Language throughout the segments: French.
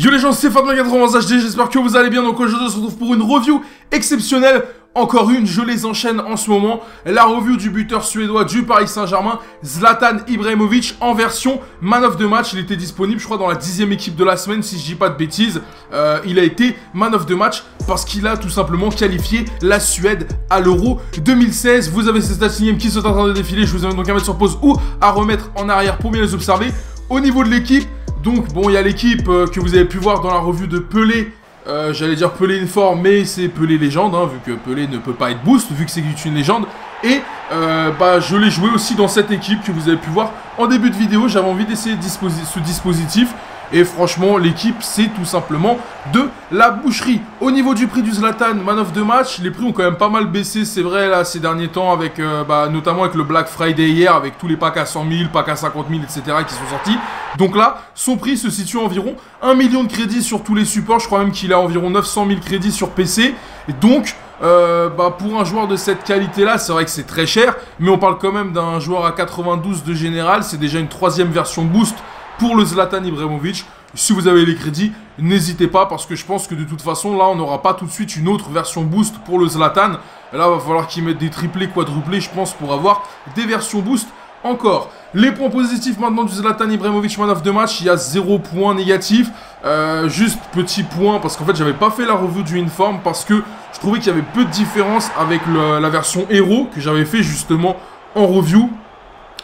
Yo les gens, c'est Fatma80 HD, j'espère que vous allez bien. Donc aujourd'hui, on se retrouve pour une review exceptionnelle. Encore une, je les enchaîne en ce moment. La review du buteur suédois du Paris Saint-Germain, Zlatan Ibrahimovic, en version man of the match. Il était disponible, je crois, dans la dixième équipe de la semaine, si je dis pas de bêtises. Euh, il a été man of the match parce qu'il a tout simplement qualifié la Suède à l'Euro 2016. Vous avez ces stats qui sont en train de défiler. Je vous invite donc à mettre sur pause ou à remettre en arrière pour bien les observer. Au niveau de l'équipe, donc bon, il y a l'équipe euh, que vous avez pu voir dans la revue de Pelé. Euh, J'allais dire Pelé Inform, mais c'est Pelé Légende, hein, vu que Pelé ne peut pas être boost, vu que c'est une légende. Et euh, bah, je l'ai joué aussi dans cette équipe que vous avez pu voir en début de vidéo. J'avais envie d'essayer ce dispositif. Et franchement, l'équipe, c'est tout simplement de la boucherie. Au niveau du prix du Zlatan, man of the match, les prix ont quand même pas mal baissé, c'est vrai, là, ces derniers temps, avec, euh, bah, notamment avec le Black Friday hier, avec tous les packs à 100 000, packs à 50 000, etc. qui sont sortis. Donc là, son prix se situe à environ 1 million de crédits sur tous les supports. Je crois même qu'il a environ 900 000 crédits sur PC. Et donc, euh, bah, pour un joueur de cette qualité-là, c'est vrai que c'est très cher, mais on parle quand même d'un joueur à 92 de général, c'est déjà une troisième version boost pour le Zlatan Ibrahimovic. Si vous avez les crédits, n'hésitez pas parce que je pense que de toute façon, là, on n'aura pas tout de suite une autre version boost pour le Zlatan. Là, il va falloir qu'ils mettent des triplés, quadruplés, je pense, pour avoir des versions boost encore. Les points positifs maintenant du Zlatan Ibrahimovic Man of the Match, il y a zéro point négatif. Euh, juste petit point, parce qu'en fait, j'avais pas fait la revue du Inform parce que je trouvais qu'il y avait peu de différence avec la version héros que j'avais fait justement en review.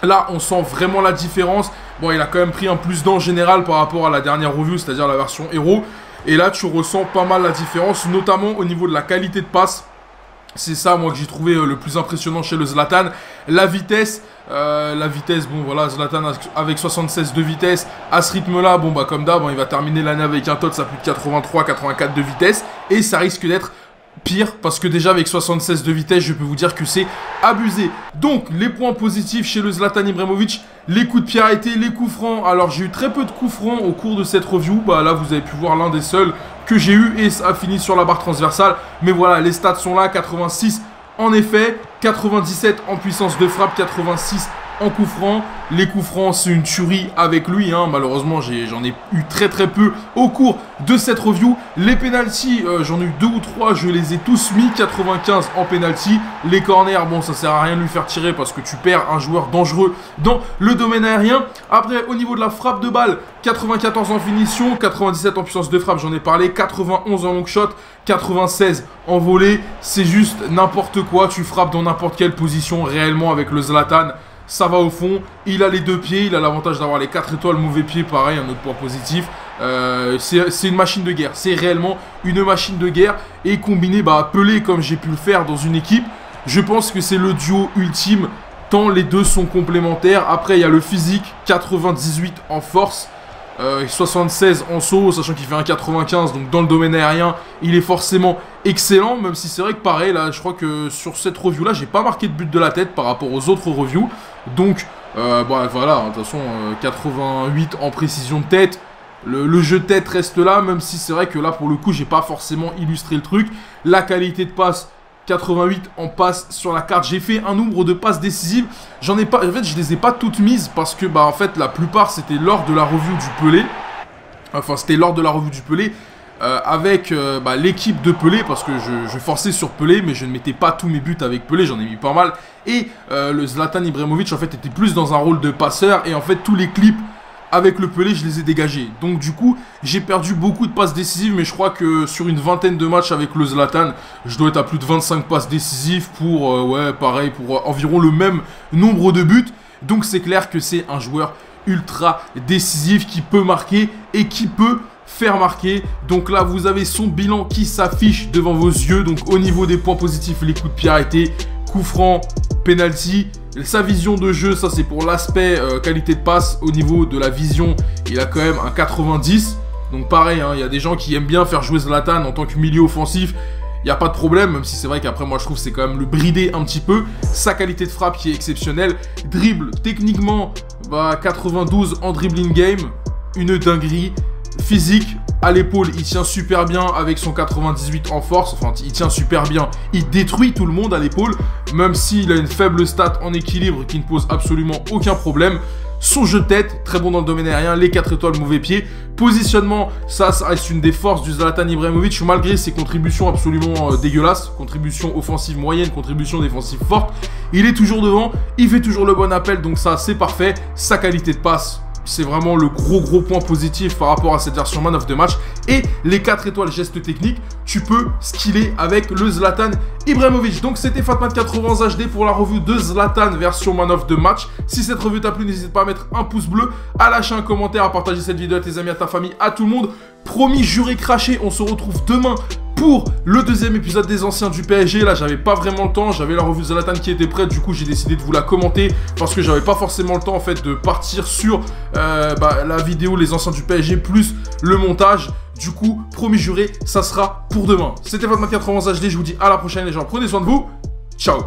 Là, on sent vraiment la différence. Bon, il a quand même pris un plus d'en général par rapport à la dernière review, c'est-à-dire la version héros. Et là, tu ressens pas mal la différence, notamment au niveau de la qualité de passe. C'est ça, moi, que j'ai trouvé euh, le plus impressionnant chez le Zlatan. La vitesse, euh, la vitesse, bon, voilà, Zlatan avec 76 de vitesse. À ce rythme-là, bon, bah, comme d'hab, hein, il va terminer l'année avec un TOTS à plus de 83, 84 de vitesse. Et ça risque d'être pire parce que déjà avec 76 de vitesse je peux vous dire que c'est abusé. Donc les points positifs chez le Zlatan Ibrahimovic. Les coups de pied arrêtés, les coups francs. Alors j'ai eu très peu de coups francs au cours de cette review. Bah là vous avez pu voir l'un des seuls que j'ai eu et ça a fini sur la barre transversale. Mais voilà les stats sont là. 86 en effet 97 en puissance de frappe 86 en coup franc. Les coups francs, c'est une tuerie avec lui. Hein. Malheureusement, j'en ai, eu très très peu au cours de cette review. Les penalties, euh, j'en ai eu deux ou trois. Je les ai tous mis 95 en penalty. Les corners, bon, ça sert à rien de lui faire tirer parce que tu perds un joueur dangereux dans le domaine aérien. Après, au niveau de la frappe de balle, 94 en finition, 97 en puissance de frappe, j'en ai parlé, 91 en long shot, 96 en volée. C'est juste n'importe quoi. Tu frappes dans n'importe quelle position réellement avec le Zlatan ça va au fond. Il a les deux pieds, il a l'avantage d'avoir les 4 étoiles, mauvais pied, pareil, un autre point positif. Euh, c'est une machine de guerre, c'est réellement une machine de guerre. Et combiné, bah, Pelé comme j'ai pu le faire dans une équipe, je pense que c'est le duo ultime, tant les deux sont complémentaires. Après, il y a le physique, 98 en force. 76 euh, en saut, sachant qu'il fait un 95, donc dans le domaine aérien, il est forcément excellent, même si c'est vrai que pareil, là, je crois que sur cette review-là, j'ai pas marqué de but de la tête par rapport aux autres reviews, donc, euh, bah, voilà, de toute façon, 88 euh, en précision de tête, le, jeu de tête reste là, même si c'est vrai que là, pour le coup, j'ai pas forcément illustré le truc, la qualité de passe, 88 en passe sur la carte. J'ai fait un nombre de passes décisives. J'en ai pas. En fait, je les ai pas toutes mises parce que, bah, en fait, la plupart c'était lors de la revue du Pelé. Enfin, c'était lors de la revue du Pelé. Euh, avec euh, bah, l'équipe de Pelé, parce que je, forçais sur Pelé, mais je ne mettais pas tous mes buts avec Pelé, j'en ai mis pas mal. Et euh, le Zlatan Ibrahimovic, en fait, était plus dans un rôle de passeur. Et en fait, tous les clips avec le Pelé, je les ai dégagés. Donc du coup, j'ai perdu beaucoup de passes décisives, mais je crois que sur une vingtaine de matchs avec le Zlatan, je dois être à plus de 25 passes décisives pour, ouais, pareil, pour environ le même nombre de buts. Donc c'est clair que c'est un joueur ultra décisif qui peut marquer et qui peut faire marquer. Donc là, vous avez son bilan qui s'affiche devant vos yeux. Donc au niveau des points positifs, les coups de pied arrêtés, coup franc, penalty. Sa vision de jeu, ça c'est pour l'aspect euh, qualité de passe. Au niveau de la vision, il a quand même un 90. Donc pareil, hein, il y a des gens qui aiment bien faire jouer Zlatan en tant que milieu offensif. Il n'y a pas de problème, même si c'est vrai qu'après moi je trouve c'est quand même le brider un petit peu. Sa qualité de frappe qui est exceptionnelle. Dribble, techniquement, bah, 92 en dribbling game. Une dinguerie. Physique, à l'épaule, il tient super bien avec son 98 en force. Enfin, il tient super bien. Il détruit tout le monde à l'épaule, même s'il a une faible stat en équilibre qui ne pose absolument aucun problème. Son jeu de tête, très bon dans le domaine aérien, les 4 étoiles mauvais pied. Positionnement, ça, ça reste une des forces du Zlatan Ibrahimovic, malgré ses contributions absolument euh, dégueulasses. Contribution offensive moyenne, contribution défensive forte. Il est toujours devant, il fait toujours le bon appel, donc ça, c'est parfait. Sa qualité de passe, c'est vraiment le gros gros point positif par rapport à cette version man of the match. Et les 4 étoiles gestes techniques, tu peux skiller avec le Zlatan Ibrahimovic. Donc c'était Fatmat 80 HD pour la revue de Zlatan version man of the match. Si cette revue t'a plu, n'hésite pas à mettre un pouce bleu, à lâcher un commentaire, à partager cette vidéo à tes amis, à ta famille, à tout le monde. Promis, juré, craché, on se retrouve demain pour le deuxième épisode des anciens du PSG. Là, j'avais pas vraiment le temps. J'avais la revue Zlatan qui était prête. Du coup, j'ai décidé de vous la commenter parce que j'avais pas forcément le temps en fait de partir sur euh, bah, la vidéo les anciens du PSG plus le montage. Du coup, promis juré, ça sera pour demain. C'était votre 80 HD. Je vous dis à la prochaine les gens. Prenez soin de vous. Ciao